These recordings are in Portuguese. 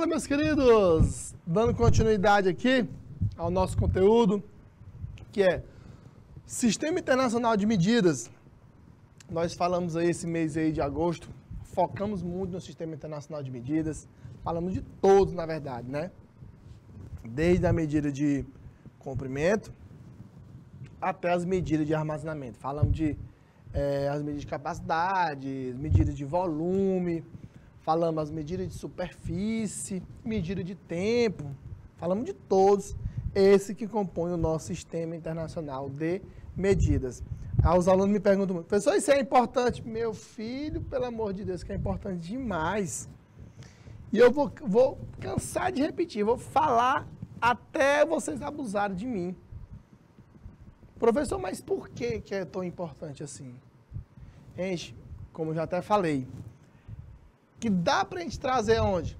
Fala, meus queridos! Dando continuidade aqui ao nosso conteúdo, que é Sistema Internacional de Medidas. Nós falamos aí esse mês aí de agosto, focamos muito no Sistema Internacional de Medidas, falamos de todos, na verdade, né? Desde a medida de comprimento até as medidas de armazenamento. Falamos de é, as medidas de capacidade, medidas de volume, falamos as medidas de superfície, medida de tempo, falamos de todos esse que compõe o nosso sistema internacional de medidas. Aí os alunos me perguntam, professor, isso é importante? Meu filho, pelo amor de Deus, que é importante demais. E eu vou, vou cansar de repetir, vou falar até vocês abusarem de mim. Professor, mas por que, que é tão importante assim? Gente, como eu já até falei, que dá para a gente trazer aonde?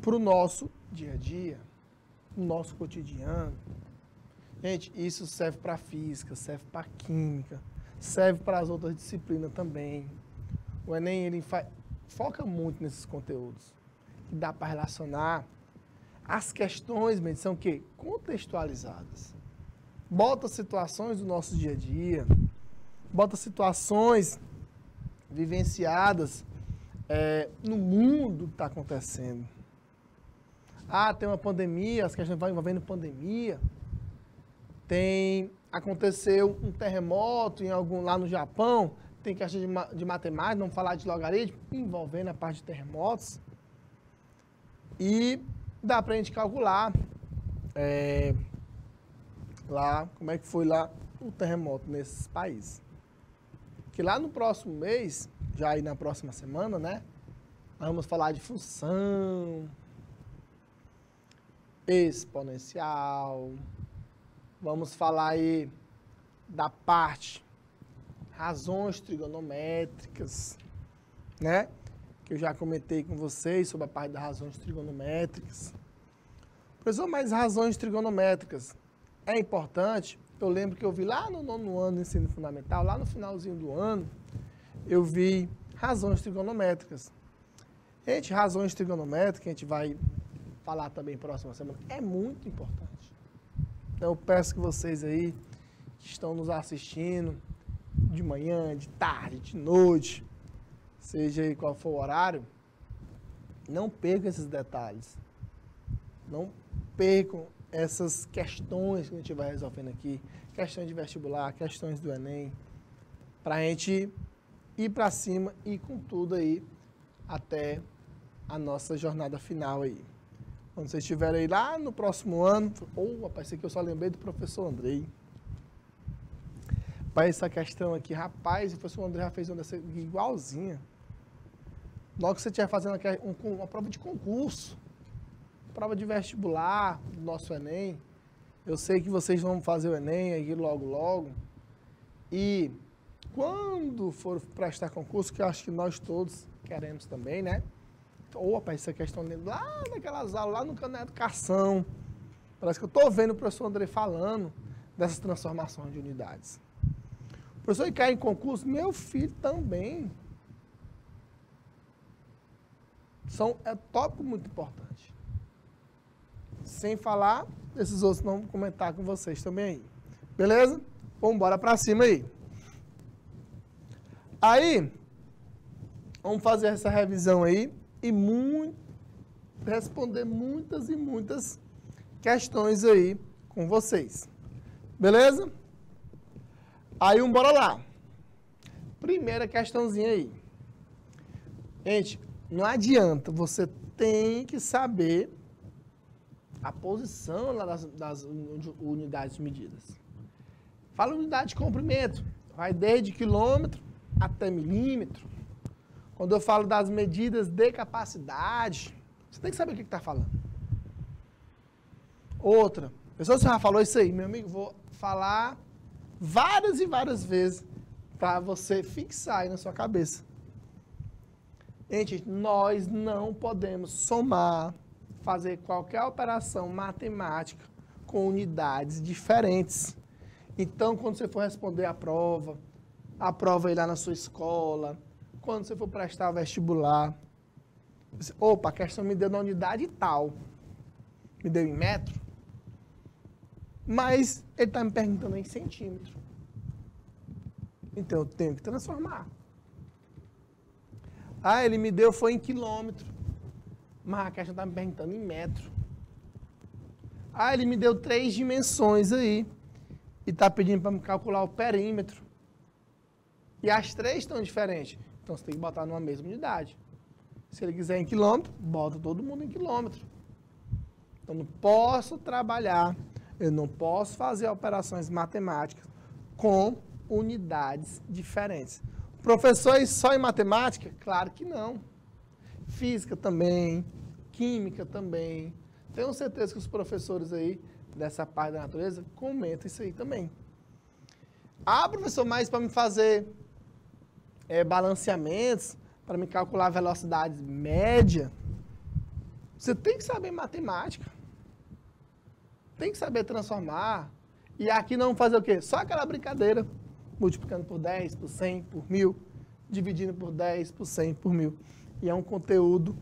Para o nosso dia a dia, no nosso cotidiano. Gente, isso serve para física, serve para química, serve para as outras disciplinas também. O Enem ele foca muito nesses conteúdos. Que dá para relacionar. As questões, são o quê? Contextualizadas bota situações do nosso dia a dia, bota situações vivenciadas é, no mundo que está acontecendo. Ah, tem uma pandemia, as questões vão envolvendo pandemia. Tem, aconteceu um terremoto em algum lá no Japão, tem questão de, de matemática, vamos falar de logaritmo, envolvendo a parte de terremotos. E dá para a gente calcular é, lá, como é que foi lá o terremoto nesses países. Que lá no próximo mês, já aí na próxima semana, né? Nós vamos falar de função exponencial. Vamos falar aí da parte razões trigonométricas, né? Que eu já comentei com vocês sobre a parte das razões trigonométricas. Professor, mais razões trigonométricas é importante. Eu lembro que eu vi lá no nono ano do ensino fundamental, lá no finalzinho do ano, eu vi razões trigonométricas. Gente, razões trigonométricas, a gente vai falar também próxima semana, é muito importante. Então eu peço que vocês aí, que estão nos assistindo, de manhã, de tarde, de noite, seja aí qual for o horário, não percam esses detalhes. Não percam essas questões que a gente vai resolvendo aqui, questões de vestibular, questões do Enem, para a gente ir para cima e com tudo aí até a nossa jornada final aí. Quando vocês estiverem lá no próximo ano, ou oh, rapaz, aqui eu só lembrei do professor Andrei. Para essa questão aqui, rapaz, o professor André já fez uma dessa igualzinha. Logo que você estiver fazendo uma prova de concurso, prova de vestibular nosso Enem. Eu sei que vocês vão fazer o Enem aí logo, logo. E quando for prestar concurso, que eu acho que nós todos queremos também, né? Rapaz, essa questão lá naquelas aulas, lá no canal de educação. Parece que eu estou vendo o professor André falando dessas transformações de unidades. O professor que cai em concurso, meu filho também. São, é tópico muito importante. Sem falar desses outros não comentar com vocês também aí. Beleza? Vamos embora para cima aí. Aí, vamos fazer essa revisão aí e muito, responder muitas e muitas questões aí com vocês. Beleza? Aí, vamos embora lá. Primeira questãozinha aí. Gente, não adianta, você tem que saber a posição das, das unidades medidas. Fala unidade de comprimento, vai desde quilômetro até milímetro. Quando eu falo das medidas de capacidade, você tem que saber o que está falando. Outra, pessoal, você já falou isso aí, meu amigo, vou falar várias e várias vezes para você fixar aí na sua cabeça. Gente, nós não podemos somar fazer qualquer operação matemática com unidades diferentes. Então, quando você for responder a prova, a prova aí lá na sua escola, quando você for prestar vestibular, Opa, a questão me deu na unidade tal. Me deu em metro. Mas ele está me perguntando em centímetro. Então eu tenho que transformar. Ah, ele me deu foi em quilômetro. Questão está me perguntando em metro. Ah, ele me deu três dimensões aí. E está pedindo para me calcular o perímetro. E as três estão diferentes. Então você tem que botar numa mesma unidade. Se ele quiser em quilômetro, bota todo mundo em quilômetro. Então não posso trabalhar, eu não posso fazer operações matemáticas com unidades diferentes. Professores só em matemática? Claro que não. Física também, química também. Tenho certeza que os professores aí dessa parte da natureza comentam isso aí também. Ah, professor, mas para me fazer é, balanceamentos, para me calcular a velocidade média, você tem que saber matemática. Tem que saber transformar. E aqui não fazer o quê? Só aquela brincadeira. Multiplicando por 10, por 100, por mil. Dividindo por 10, por 100, por mil. E é um conteúdo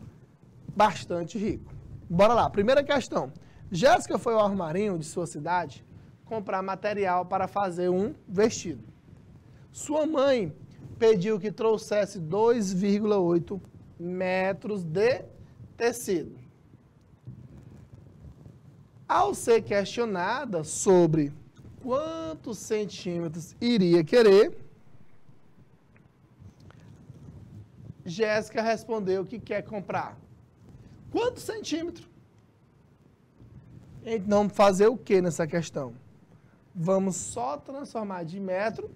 bastante rico. Bora lá. Primeira questão. Jéssica foi ao armarinho de sua cidade comprar material para fazer um vestido. Sua mãe pediu que trouxesse 2,8 metros de tecido. Ao ser questionada sobre quantos centímetros iria querer, Jéssica respondeu que quer comprar. Quantos centímetros? Então, fazer o que nessa questão? Vamos só transformar de metro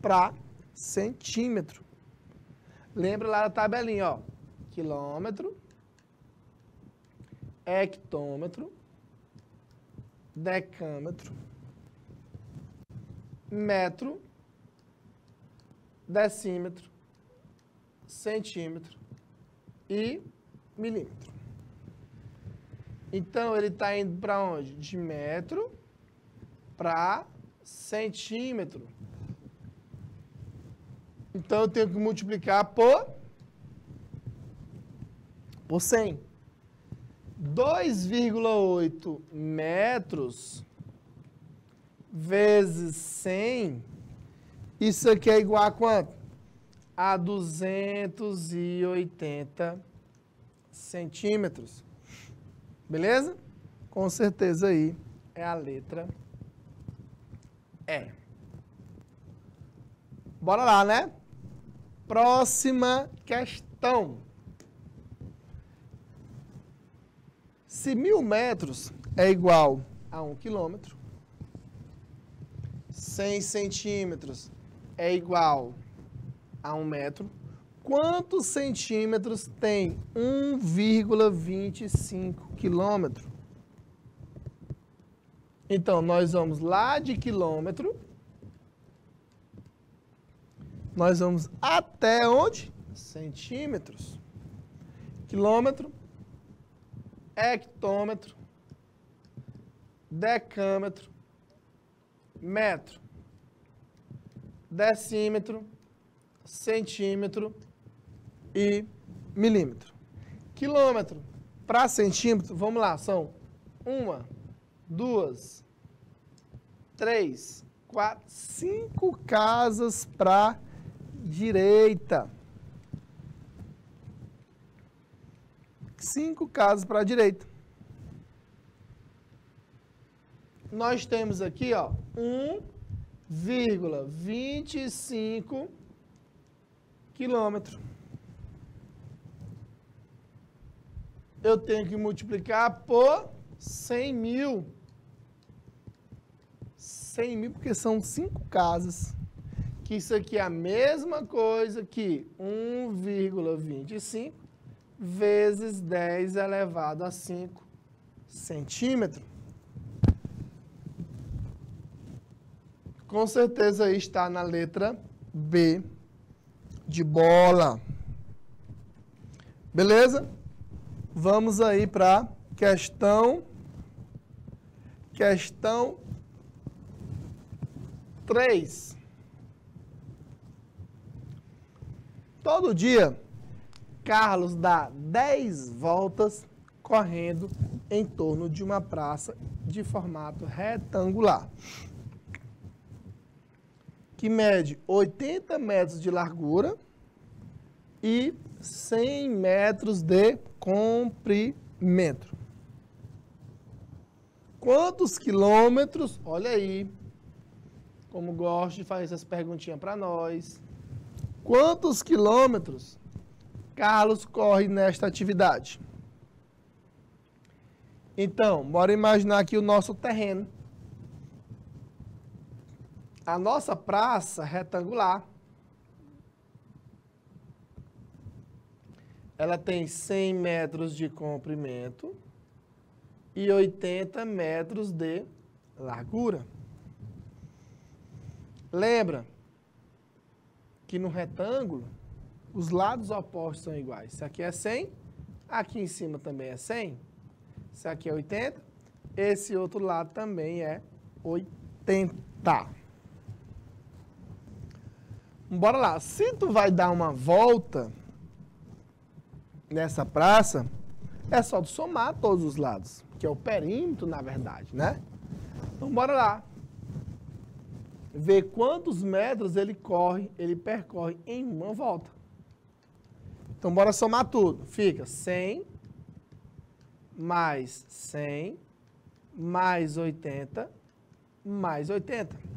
para centímetro. Lembra lá da tabelinha, ó. Quilômetro, hectômetro, decâmetro, metro, decímetro, centímetro e milímetro. Então, ele está indo para onde? De metro para centímetro. Então eu tenho que multiplicar por, por 100. 2,8 metros vezes 100, isso aqui é igual a quanto? A 280 centímetros. Beleza? Com certeza aí é a letra E. Bora lá, né? Próxima questão. Se mil metros é igual a um quilômetro, 100 centímetros é igual a um metro, quantos centímetros tem 1,25 quilômetro? Então, nós vamos lá de quilômetro nós vamos até onde? Centímetros. Quilômetro, hectômetro, decâmetro, metro, decímetro, centímetro e milímetro. Quilômetro para centímetro, vamos lá, são uma, duas, três, quatro, cinco casas para direita. Cinco casas para a direita. Nós temos aqui, ó, 1,25 quilômetro. Eu tenho que multiplicar por 100 mil. 100 mil, porque são cinco casas que isso aqui é a mesma coisa que 1,25 vezes 10 elevado a 5 centímetros. Com certeza está na letra B de bola. Beleza? Vamos aí para questão questão 3. Todo dia Carlos dá 10 voltas correndo em torno de uma praça de formato retangular, que mede 80 metros de largura e 100 metros de comprimento. Quantos quilômetros? Olha aí, como gosto de fazer essas perguntinhas para nós. Quantos quilômetros Carlos corre nesta atividade? Então, bora imaginar aqui o nosso terreno. A nossa praça retangular. Ela tem 100 metros de comprimento e 80 metros de largura. Lembra que no retângulo os lados opostos são iguais. Se aqui é 100, aqui em cima também é 100. Se aqui é 80, esse outro lado também é 80. Bora lá. Se tu vai dar uma volta nessa praça, é só tu somar todos os lados, que é o perímetro, na verdade, né? Então, bora lá. Ver quantos metros ele corre, ele percorre em uma volta. Então, bora somar tudo. Fica 100 mais 100 mais 80 mais 80.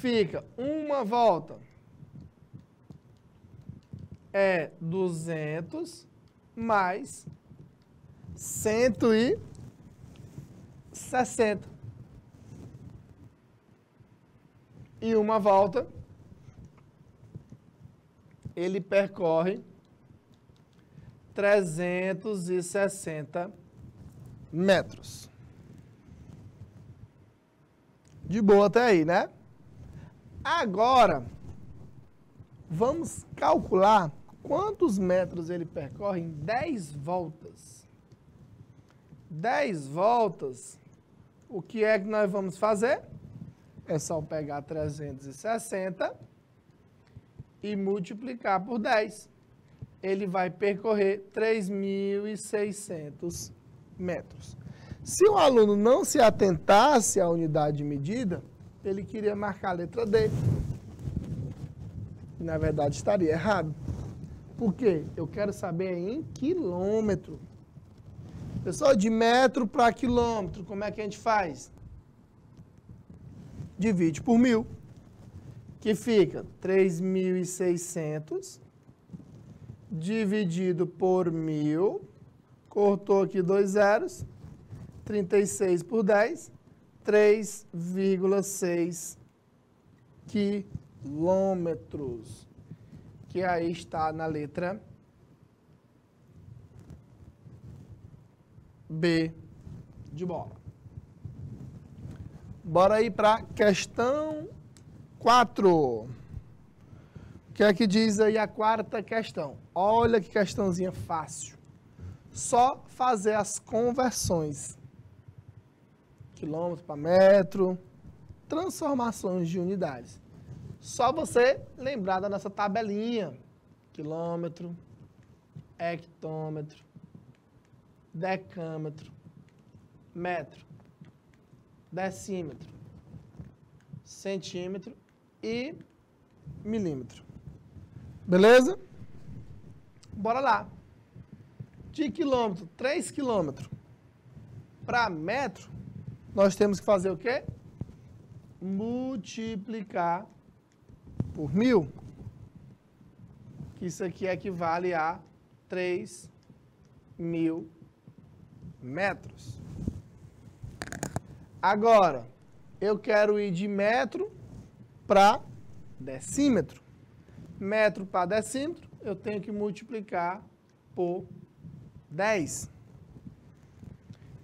Fica uma volta é 200 mais 160. E uma volta ele percorre 360 metros. De boa até aí, né? Agora, vamos calcular quantos metros ele percorre em 10 voltas. 10 voltas, o que é que nós vamos fazer? É só pegar 360 e multiplicar por 10 ele vai percorrer 3.600 metros. Se o aluno não se atentasse à unidade de medida, ele queria marcar a letra D. Na verdade, estaria errado. Por quê? Eu quero saber em quilômetro. Pessoal, de metro para quilômetro, como é que a gente faz? Divide por mil, que fica 3.600 dividido por mil, cortou aqui dois zeros, 36 por 10, 3,6 quilômetros, que aí está na letra B de bola. Bora aí para questão 4 que é que diz aí a quarta questão? Olha que questãozinha fácil. Só fazer as conversões. Quilômetro para metro, transformações de unidades. Só você lembrar da nossa tabelinha. Quilômetro, hectômetro, decâmetro, metro, decímetro, centímetro e milímetro. Beleza? Bora lá. De quilômetro, 3 quilômetros para metro, nós temos que fazer o quê? Multiplicar por mil. Que isso aqui equivale a 3 mil metros. Agora, eu quero ir de metro para decímetro metro para decímetro, eu tenho que multiplicar por 10.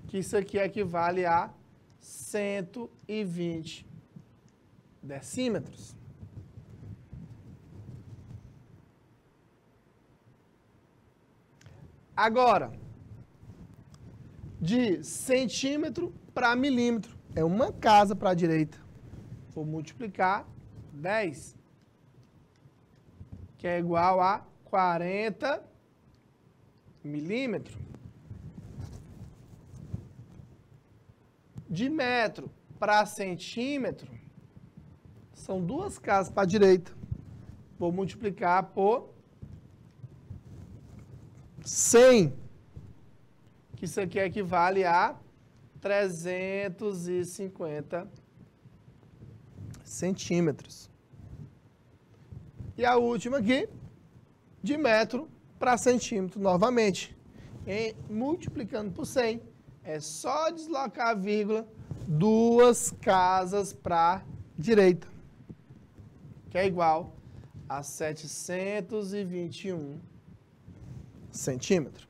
Que isso aqui equivale a 120 decímetros. Agora, de centímetro para milímetro, é uma casa para a direita. Vou multiplicar 10 que é igual a 40 milímetros. De metro para centímetro, são duas casas para a direita. Vou multiplicar por 100, que isso aqui equivale a 350 centímetros. E a última aqui, de metro para centímetro novamente. Multiplicando por 100, é só deslocar a vírgula duas casas para direita, que é igual a 721 centímetros.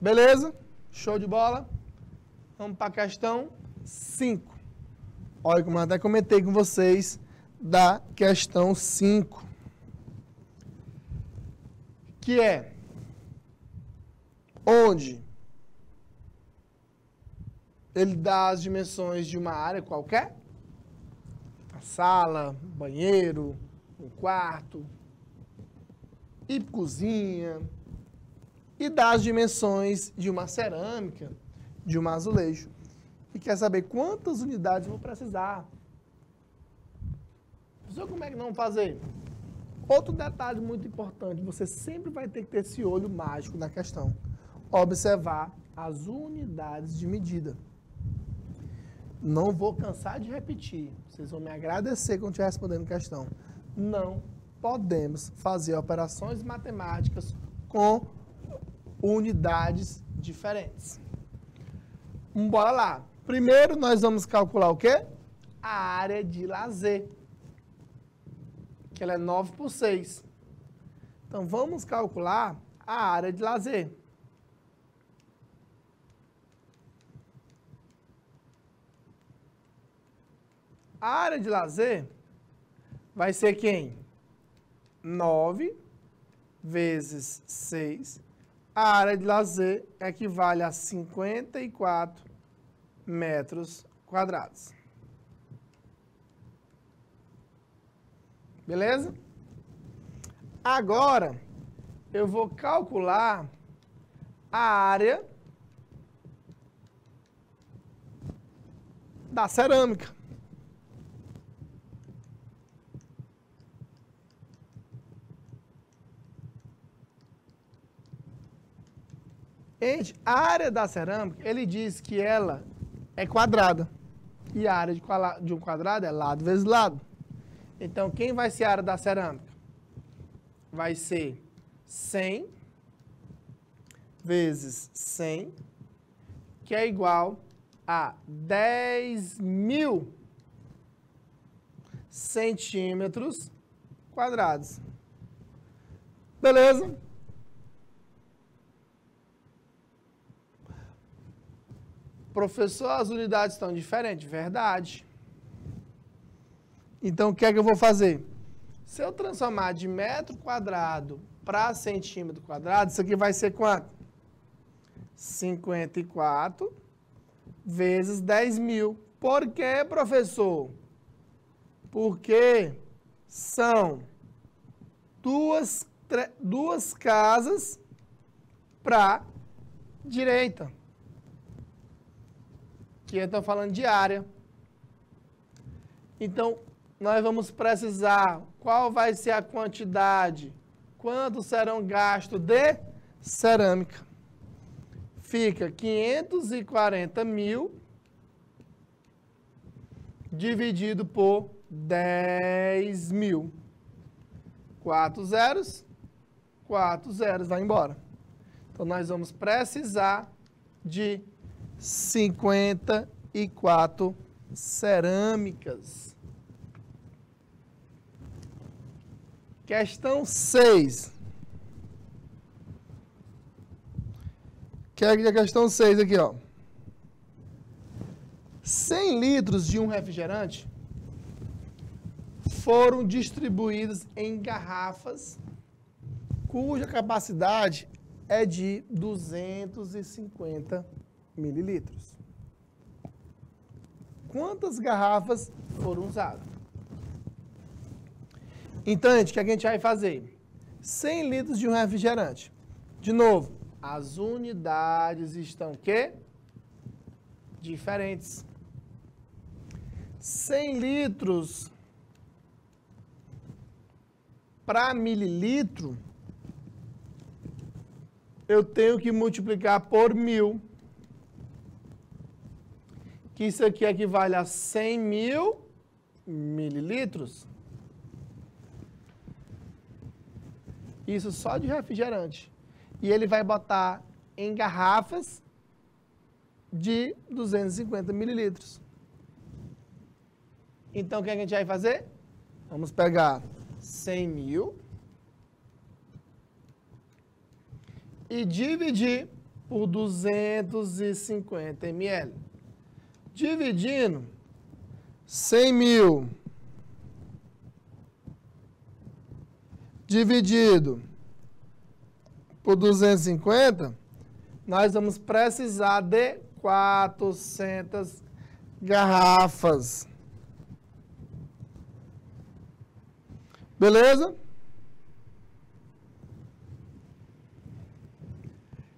Beleza? Show de bola? Vamos para a questão 5. Olha, como eu até comentei com vocês, da questão 5. Que é onde ele dá as dimensões de uma área qualquer, a sala, banheiro, um quarto, e cozinha, e dá as dimensões de uma cerâmica, de um azulejo. E quer saber quantas unidades vou precisar. Professor, como é que não fazer? Outro detalhe muito importante, você sempre vai ter que ter esse olho mágico na questão. Observar as unidades de medida. Não vou cansar de repetir. Vocês vão me agradecer quando estiver respondendo a questão. Não podemos fazer operações matemáticas com unidades diferentes. Bora lá. Primeiro, nós vamos calcular o quê? A área de lazer. Que ela é 9 por 6. Então, vamos calcular a área de lazer. A área de lazer vai ser quem? 9 vezes 6. A área de lazer equivale a 54 metros quadrados. Beleza? Agora, eu vou calcular a área da cerâmica. Gente, a área da cerâmica, ele diz que ela é quadrada. E a área de um quadrado é lado vezes lado. Então, quem vai ser a área da cerâmica? Vai ser 100 vezes 100, que é igual a 10 mil centímetros quadrados. Beleza? Professor, as unidades estão diferentes. Verdade. Então, o que é que eu vou fazer? Se eu transformar de metro quadrado para centímetro quadrado, isso aqui vai ser quanto? 54 vezes 10 mil. Por quê, professor? Porque são duas, duas casas para direita que estão falando de área. Então, nós vamos precisar qual vai ser a quantidade, quanto serão gastos de cerâmica. Fica 540 mil dividido por 10 mil. Quatro zeros, quatro zeros, vai embora. Então, nós vamos precisar de 54 cerâmicas. Questão 6. Que é a questão 6 aqui, ó. 100 litros de um refrigerante foram distribuídos em garrafas cuja capacidade é de 250 mililitros. Quantas garrafas foram usadas? Então, gente, o que a gente vai fazer? 100 litros de um refrigerante. De novo, as unidades estão quê? Diferentes. 100 litros para mililitro, eu tenho que multiplicar por mil. Que isso aqui equivale a 100 mil mililitros. Isso só de refrigerante. E ele vai botar em garrafas de 250 mililitros. Então, o que a gente vai fazer? Vamos pegar 100 mil e dividir por 250 ml. Dividindo 100 mil dividido por 250, nós vamos precisar de 400 garrafas. Beleza?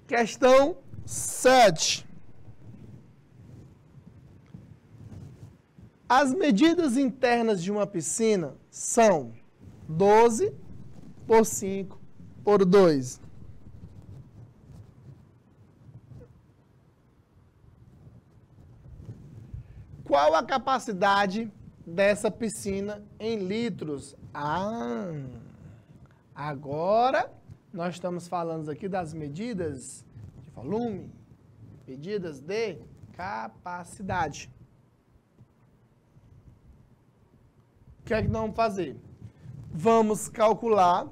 Questão 7. As medidas internas de uma piscina são 12 por 5 por 2. Qual a capacidade dessa piscina em litros? Ah, agora nós estamos falando aqui das medidas de volume, medidas de capacidade. Que é que nós vamos fazer? Vamos calcular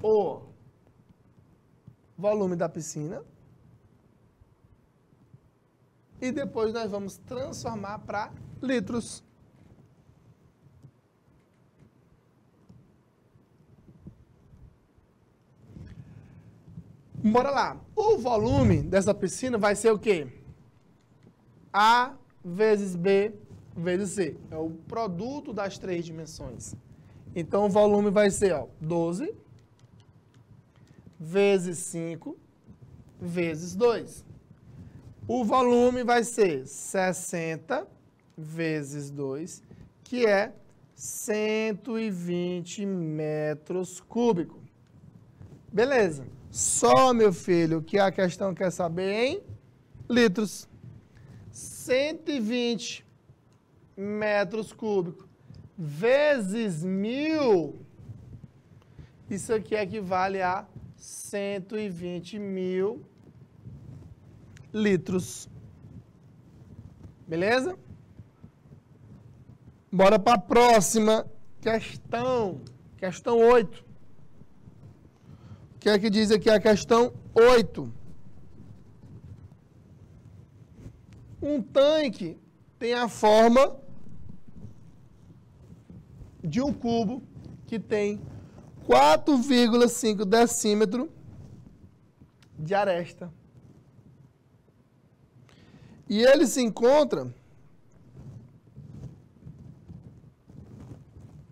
o volume da piscina. E depois nós vamos transformar para litros. Bora lá. O volume dessa piscina vai ser o quê? A vezes B vezes C. É o produto das três dimensões. Então, o volume vai ser ó, 12 vezes 5 vezes 2. O volume vai ser 60 vezes 2, que é 120 metros cúbicos. Beleza. Só, meu filho, que a questão quer saber em litros. 120 metros cúbicos vezes mil, isso aqui equivale a 120 mil litros. Beleza? Bora para a próxima questão. Questão 8. O que é que diz aqui a questão 8? Um tanque tem a forma de um cubo que tem 4,5 decímetro de aresta. E ele se encontra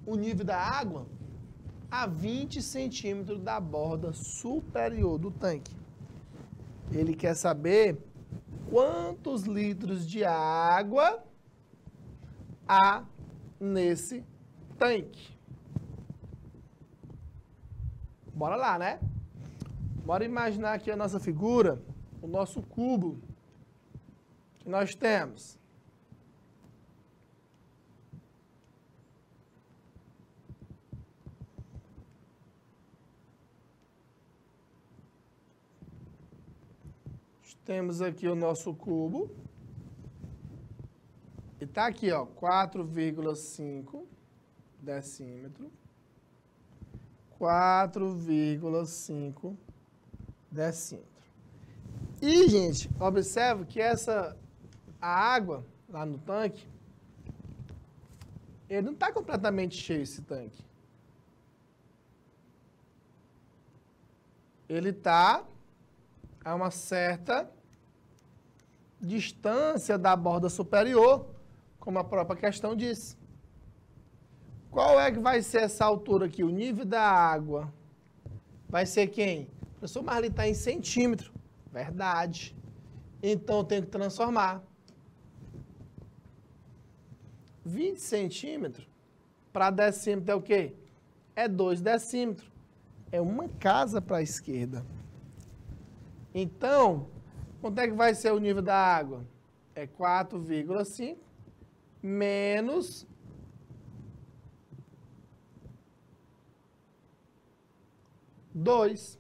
o nível da água a 20 centímetros da borda superior do tanque. Ele quer saber quantos litros de água há nesse tanque. Bora lá, né? Bora imaginar aqui a nossa figura, o nosso cubo que nós temos. Temos aqui o nosso cubo. E está aqui, ó, 4,5 decímetro. 4,5 decímetro. E, gente, observe que essa a água lá no tanque, ele não está completamente cheio esse tanque. Ele está a uma certa distância da borda superior, como a própria questão disse. Qual é que vai ser essa altura aqui? O nível da água vai ser quem? Professor, mas ali está em centímetro. Verdade. Então eu tenho que transformar. 20 centímetros para decímetro é o quê? É 2 decímetros. É uma casa para a esquerda. Então, quanto é que vai ser o nível da água? É 4,5 menos dois.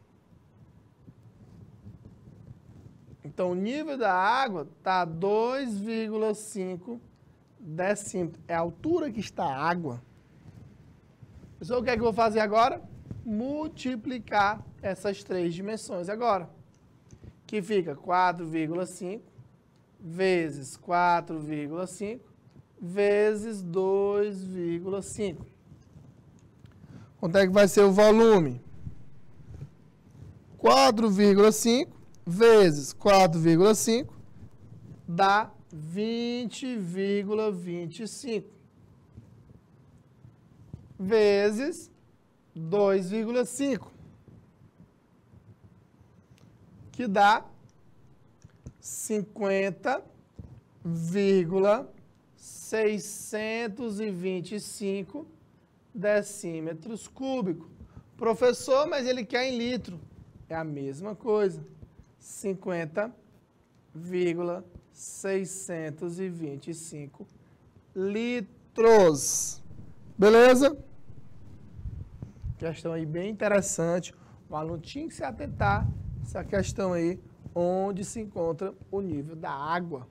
Então, o nível da água está 2,5 decímetros. É a altura que está a água. Pessoal, o que é que eu vou fazer agora? Multiplicar essas três dimensões agora. Que fica 4,5 vezes 4,5 vezes 2,5. Quanto é que vai ser o volume? 4,5 vezes 4,5 dá 20,25 vezes 2,5 que dá 50,625 decímetros cúbicos. Professor, mas ele quer em litro. É a mesma coisa. 50,625 litros. Beleza? Questão aí bem interessante. O aluno tinha que se atentar essa questão aí onde se encontra o nível da água.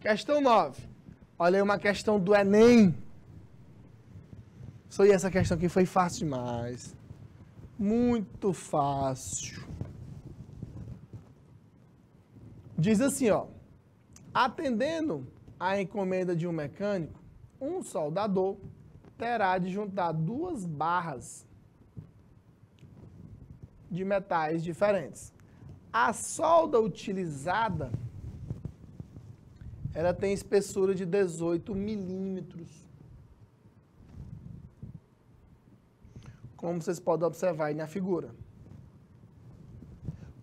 Questão 9. Olha aí uma questão do Enem. Só essa questão aqui foi fácil demais. Muito fácil. Diz assim, ó. Atendendo à encomenda de um mecânico, um soldador terá de juntar duas barras de metais diferentes. A solda utilizada, ela tem espessura de 18 milímetros. Como vocês podem observar aí na figura.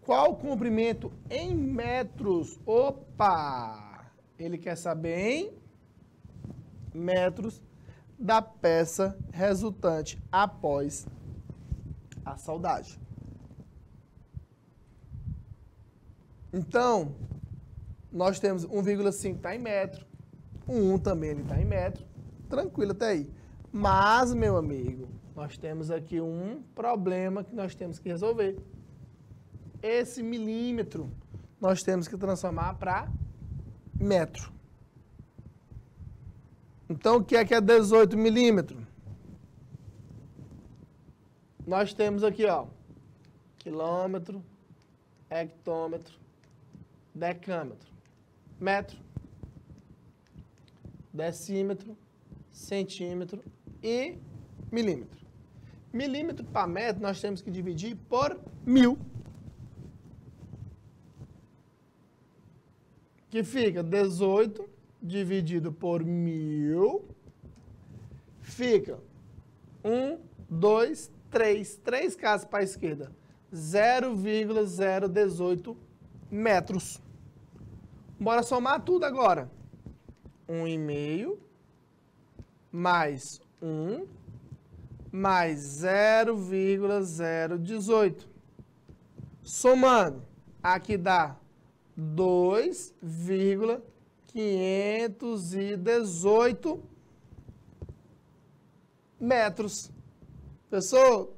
Qual o comprimento em metros? Opa! Ele quer saber em metros da peça resultante após a soldagem. Então, nós temos 1,5 está em metro, o 1 também ele está em metro, tranquilo até aí. Mas, meu amigo, nós temos aqui um problema que nós temos que resolver. Esse milímetro nós temos que transformar para metro. Então, o que é que é 18 milímetros? Nós temos aqui, ó, quilômetro, hectômetro, decâmetro, metro, decímetro, centímetro e milímetro. Milímetro para metro nós temos que dividir por mil. Que fica 18 dividido por mil. Fica 1, 2, 3. 3 casas para a esquerda. 0,018 metros. Bora somar tudo agora. 1,5 mais 1 mais 0,018. Somando, aqui dá 2,518 metros. Pessoal,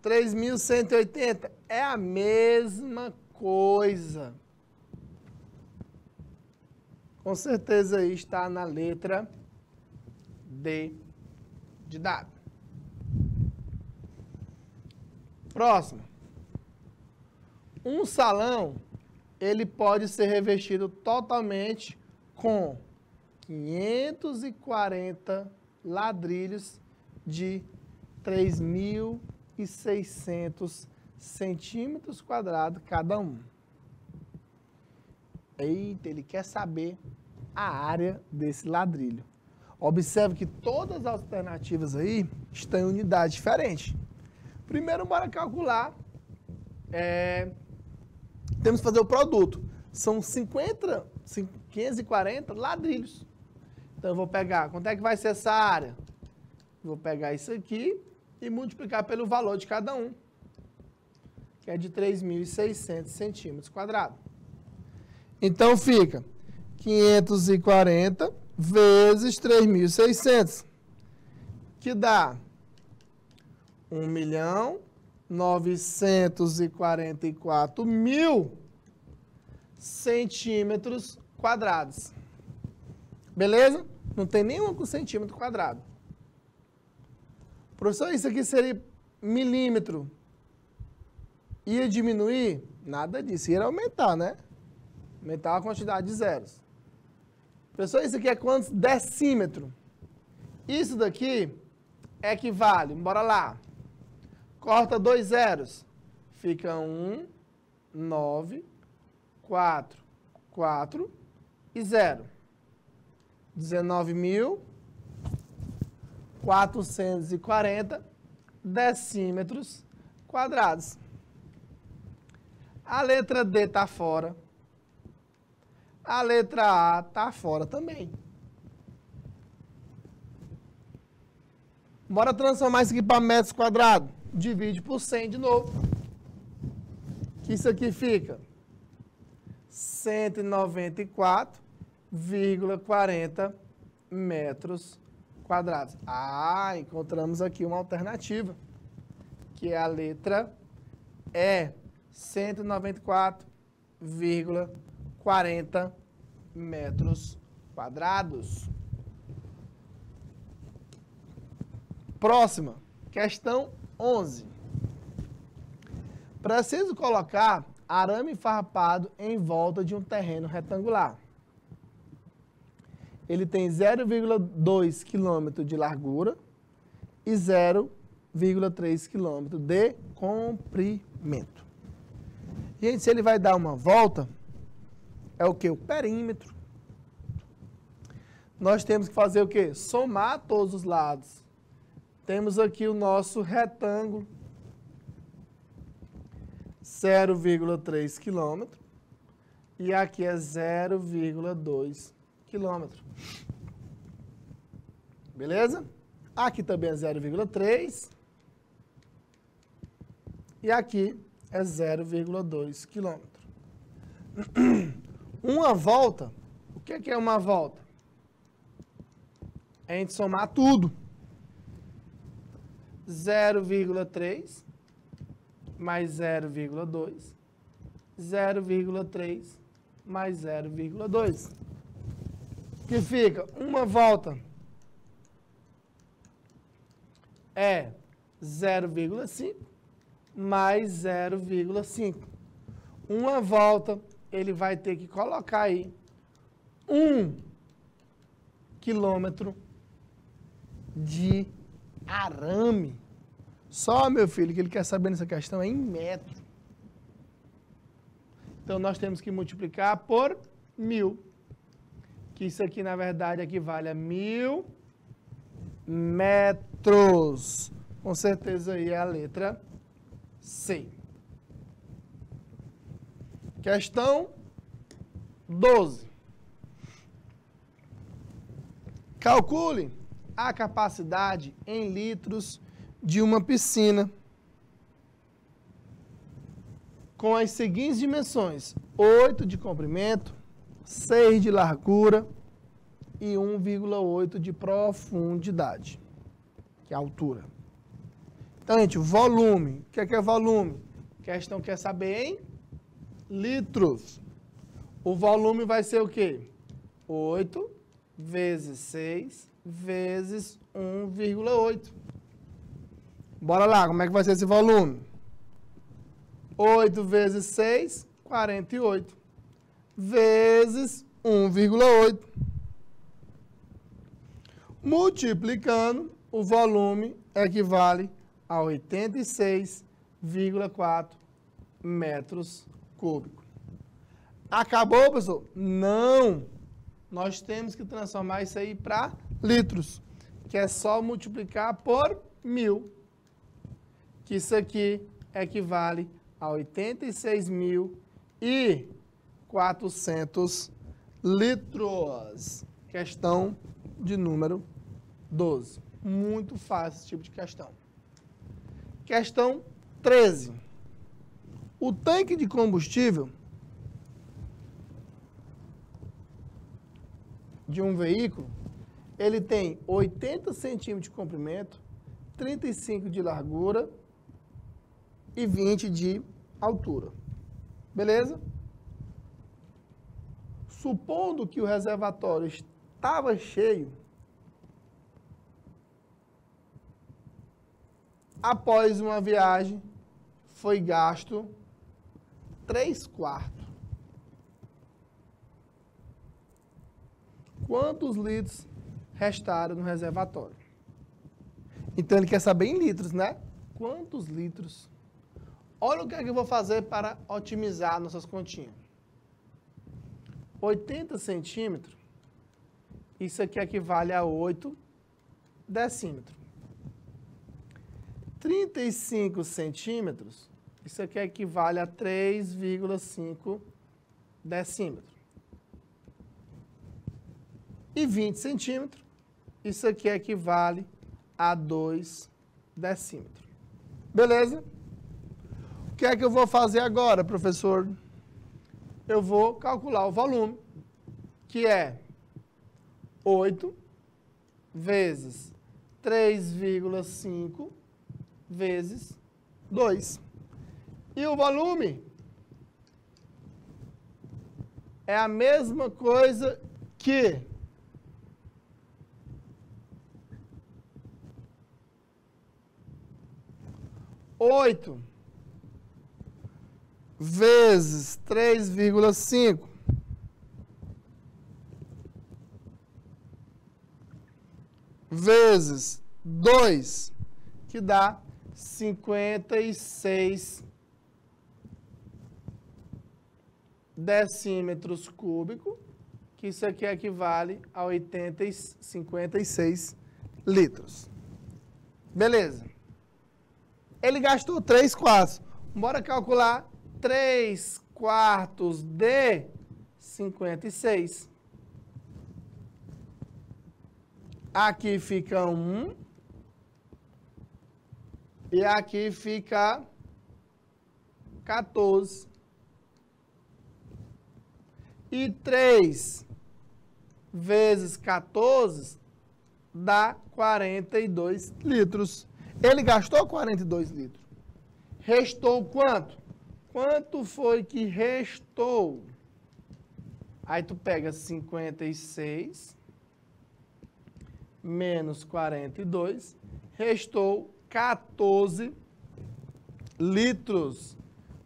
3.180 é a mesma coisa. Com certeza aí está na letra D de dado. Próximo. Um salão, ele pode ser revestido totalmente com 540 ladrilhos de 3.600 centímetros quadrados cada um. Eita, ele quer saber a área desse ladrilho. Observe que todas as alternativas aí estão em unidade diferente. Primeiro, bora calcular. É, temos que fazer o produto. São 50, 540 ladrilhos. Então, eu vou pegar, quanto é que vai ser essa área? Vou pegar isso aqui e multiplicar pelo valor de cada um, que é de 3.600 centímetros quadrados. Então, fica 540 vezes 3.600, que dá 1 milhão 944 mil centímetros quadrados. Beleza? Não tem nenhum com centímetro quadrado. Professor, isso aqui seria milímetro. Ia diminuir? Nada disso. Ia aumentar, né? Aumentar a quantidade de zeros. Professor, isso aqui é quantos? Decímetro. Isso daqui equivale, bora lá. Corta dois zeros. Fica um, nove, quatro, quatro e zero. 19.440 decímetros quadrados. A letra D está fora. A letra A está fora também. Bora transformar isso aqui para metros quadrados. Divide por 100 de novo. Que isso aqui fica 194,40 metros quadrados. Ah, encontramos aqui uma alternativa, que é a letra E, 194,40 metros quadrados. Próxima, questão 11. Preciso colocar arame farpado em volta de um terreno retangular. Ele tem 0,2 km de largura e 0,3 km de comprimento. Gente, se ele vai dar uma volta, é o que? O perímetro. Nós temos que fazer o que? Somar todos os lados. Temos aqui o nosso retângulo, 0,3 quilômetro, e aqui é 0,2 quilômetro. Beleza? Aqui também é 0,3 e aqui é 0,2 quilômetro. Uma volta, o que é uma volta? É a gente somar tudo. 0,3 mais 0,2, 0,3 mais 0,2. Que fica uma volta é 0,5 mais 0,5. Uma volta ele vai ter que colocar aí um quilômetro de arame. Só, meu filho, que ele quer saber nessa questão é em metro. Então, nós temos que multiplicar por mil. Que isso aqui, na verdade, equivale a mil metros. Com certeza aí é a letra C. Questão 12. Calcule a capacidade em litros de uma piscina com as seguintes dimensões: 8 de comprimento, 6 de largura e 1,8 de profundidade, que é a altura. Então, gente, volume. O que é, que é volume? A questão quer saber em litros. O volume vai ser o quê? 8 vezes 6 vezes 1,8. Bora lá, como é que vai ser esse volume? 8 vezes 6, 48. Vezes 1,8. Multiplicando, o volume equivale a 86,4 metros cúbicos. Acabou, pessoal? Não! Nós temos que transformar isso aí para litros, que é só multiplicar por mil, que isso aqui equivale a 86.400 litros. Questão de número 12. Muito fácil esse tipo de questão. Questão 13. O tanque de combustível de um veículo, ele tem 80 centímetros de comprimento, 35 de largura e 20 de altura. Beleza? Supondo que o reservatório estava cheio, após uma viagem, foi gasto 3 quartos. Quantos litros restaram no reservatório? Então ele quer saber em litros, né? Quantos litros? Olha o que, é que eu vou fazer para otimizar nossas continhas. 80 centímetros, isso aqui equivale a 8 decímetros. 35 centímetros, isso aqui equivale a 3,5 decímetros. E 20 centímetros, isso aqui equivale a 2 decímetros. Beleza? O que é que eu vou fazer agora, professor? Eu vou calcular o volume, que é 8 vezes 3,5 vezes 2. E o volume é a mesma coisa que oito vezes três vírgula cinco vezes dois que dá cinquenta e seis decímetros cúbicos, que isso aqui equivale a 80 56 litros. Beleza. Ele gastou 3 quartos. Bora calcular 3 quartos de 56. Aqui fica 1. E aqui fica 14. E 3 vezes 14 dá 42 litros. Ele gastou 42 litros. Restou quanto? Quanto foi que restou? Aí tu pega 56 menos 42, restou 14 litros.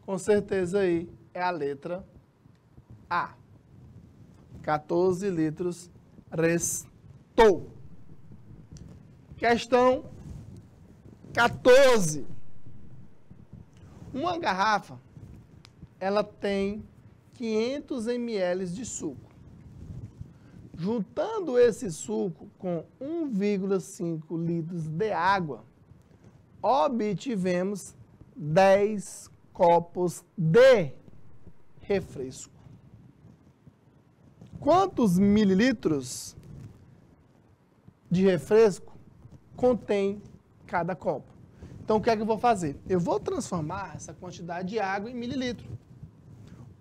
Com certeza aí é a letra A. 14 litros restou. Questão 14. Uma garrafa, ela tem 500 ml de suco. Juntando esse suco com 1,5 litros de água, obtivemos 10 copos de refresco. Quantos mililitros de refresco contém cada copo. Então, o que é que eu vou fazer? Eu vou transformar essa quantidade de água em mililitro.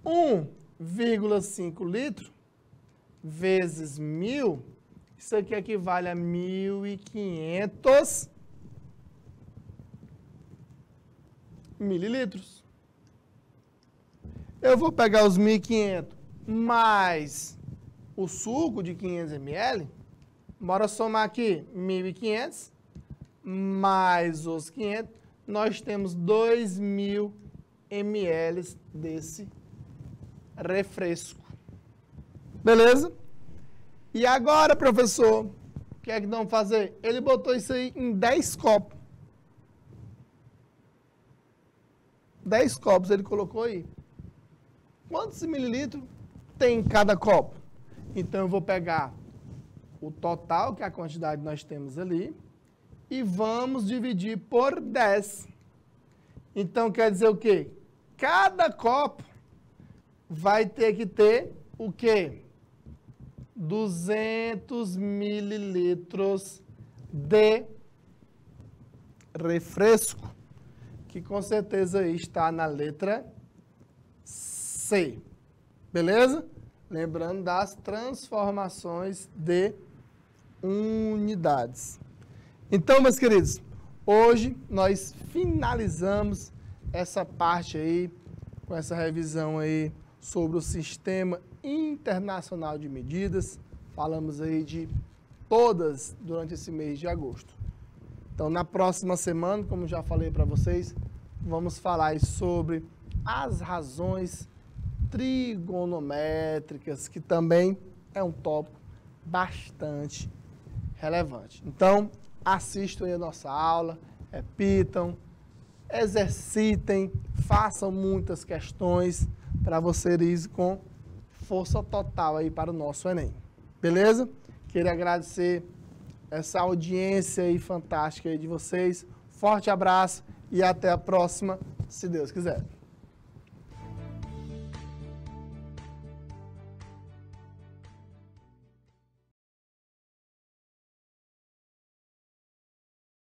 1,5 litro vezes 1.000, isso aqui equivale a 1.500 mililitros. Eu vou pegar os 1.500 mais o suco de 500 ml. Bora somar aqui 1.500 mais os 500, nós temos 2 mil ml desse refresco. Beleza? E agora, professor, o que é que vamos fazer? Ele botou isso aí em 10 copos. 10 copos ele colocou aí. Quantos mililitros tem em cada copo? Então eu vou pegar o total, que é a quantidade que nós temos ali, e vamos dividir por 10. Então quer dizer o quê? Cada copo vai ter que ter o quê? 200 mililitros de refresco, que com certeza está na letra C. Beleza? Lembrando das transformações de unidades. Então, meus queridos, hoje nós finalizamos essa parte aí, com essa revisão aí sobre o Sistema Internacional de Medidas. Falamos aí de todas durante esse mês de agosto. Então, na próxima semana, como já falei para vocês, vamos falar sobre as razões trigonométricas, que também é um tópico bastante relevante. Então, assistam a nossa aula, repitam, exercitem, façam muitas questões para vocês com força total aí para o nosso Enem. Beleza? Queria agradecer essa audiência aí fantástica aí de vocês. Forte abraço e até a próxima, se Deus quiser.